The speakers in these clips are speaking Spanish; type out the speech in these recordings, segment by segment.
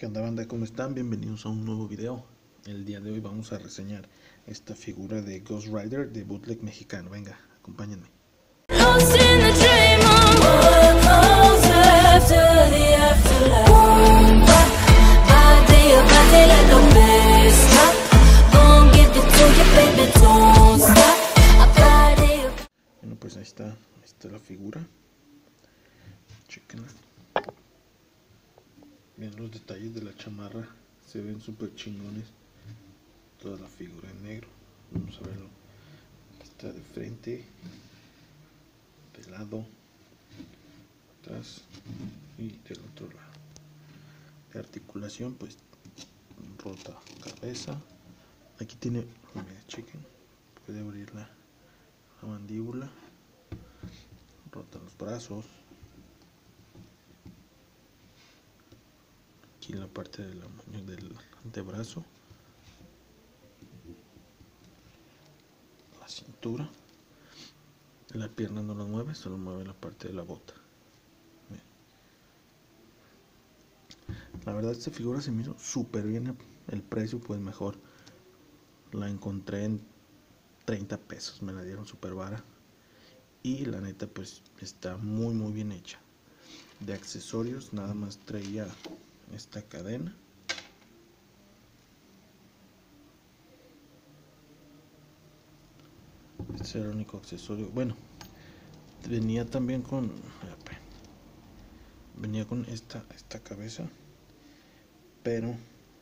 ¿Qué onda banda? ¿Cómo están? Bienvenidos a un nuevo video. El día de hoy vamos a reseñar esta figura de Ghost Rider de bootleg mexicano. Venga, acompáñenme. Bueno, pues ahí está, ahí está la figura. Chequenla. Vean los detalles de la chamarra. Se ven súper chingones. Toda la figura en negro. Vamos a verlo. Está de frente. De lado. Atrás. Y del otro lado. De articulación, pues rota cabeza. Aquí tiene, mira, chequen. Puede abrir la mandíbula. Rota los brazos. Aquí la parte del antebrazo. La cintura. La pierna no la mueve, solo mueve la parte de la bota. La verdad esta figura se me hizo súper bien. El precio pues mejor. La encontré en 30 pesos. Me la dieron súper vara. Y la neta pues está muy muy bien hecha. De accesorios nada más traía esta cadena. Este es el único accesorio. Bueno, venía también con. Venía con esta, esta cabeza. Pero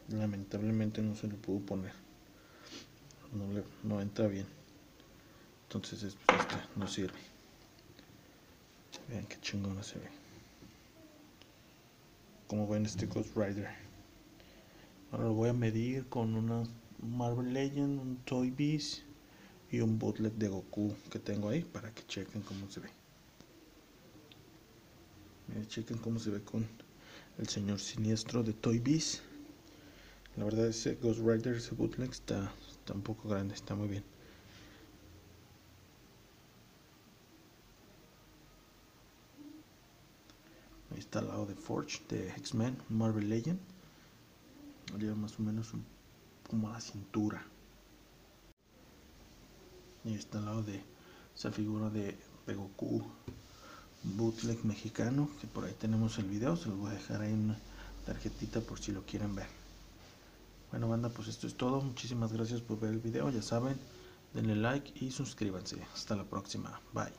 lamentablemente no se le pudo poner. No, le, no entra bien. Entonces no sirve. Vean qué chingona se ve. Como ven este Ghost Rider. Ahora lo voy a medir con una Marvel Legend, un Toy Biz y un bootleg de Goku que tengo ahí para que chequen cómo se ve. Chequen cómo se ve con el señor siniestro de Toy Biz. La verdad ese Ghost Rider, ese bootleg está, está un poco grande, está muy bien. Está al lado de Forge, de X-Men, Marvel Legend. Lleva más o menos un- como a la cintura. Y está al lado de esa figura de, de Goku bootleg mexicano. Que por ahí tenemos el video. Se los voy a dejar ahí en una tarjetita por si lo quieren ver. Bueno banda, pues esto es todo. Muchísimas gracias por ver el video. Ya saben, denle like y suscríbanse. Hasta la próxima. Bye.